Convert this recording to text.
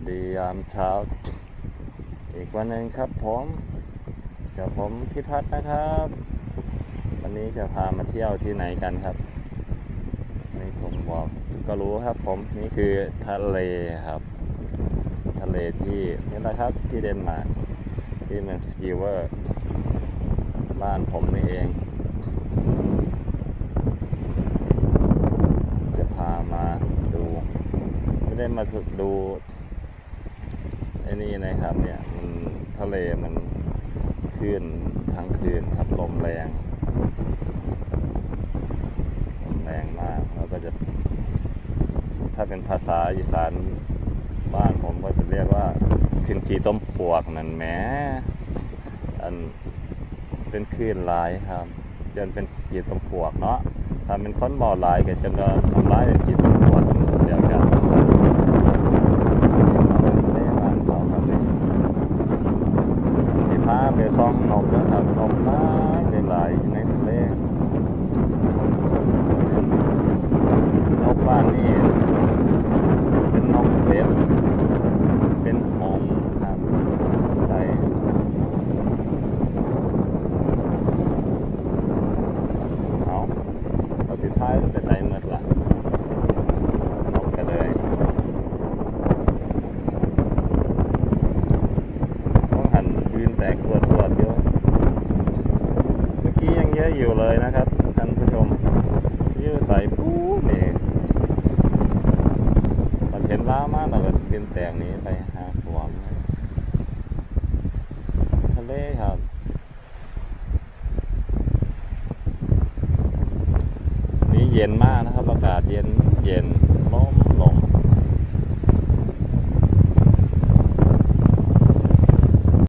วัสดียามเช้า อีกวันหนึ่งครับผมกับผมพิพัฒน์นะครับ วันนี้จะพามาเที่ยวที่ไหนกันครับ นี่ผมบอกก็รู้ครับผมนี่คือทะเลครับ ทะเลที่นี่แหละครับที่เดนมาร์กที่เมือง Skive บ้านผมนี่เองจะพามาดูไม่ได้มาดู นี่นะครับเนี่ยมันทะเลมันคลื่นทั้งคืนครับลมแรงลมแรงมากแล้วก็จะ ถ้าเป็นภาษาอีสานบ้านผมก็จะเรียกว่าขึ้นขีต้มปวกนั่นแหมอันเป็นคลื่นลายครับ จนเป็นขีต้มปวกเนาะถ้าเป็นคนบ่อลายก็จะโดนทำร้ายเป็นขีต้มปวกเดียวกันบ้านเขาครับนี่ที่พา ไปซ่องนกนะครับนกหลายหลายในทะเลนกบ้านนี่เป็นนกเป็ดเป็นหงครับใช่เอาเราสุดท้ายมันเป็นไหนกก็เลยต้องหันยืนแตกตัวตัวเดียวเมื่ อะอยู่เลยนะครับท่านผู้ชมยืดใส่ปุ๊บนี่ตอนเห็นล้ามากเราก็ยืนแตกหนี้ไปหาขวมทะเลครับ นี่เย็นมากนะครับอากาศเย็นเย็น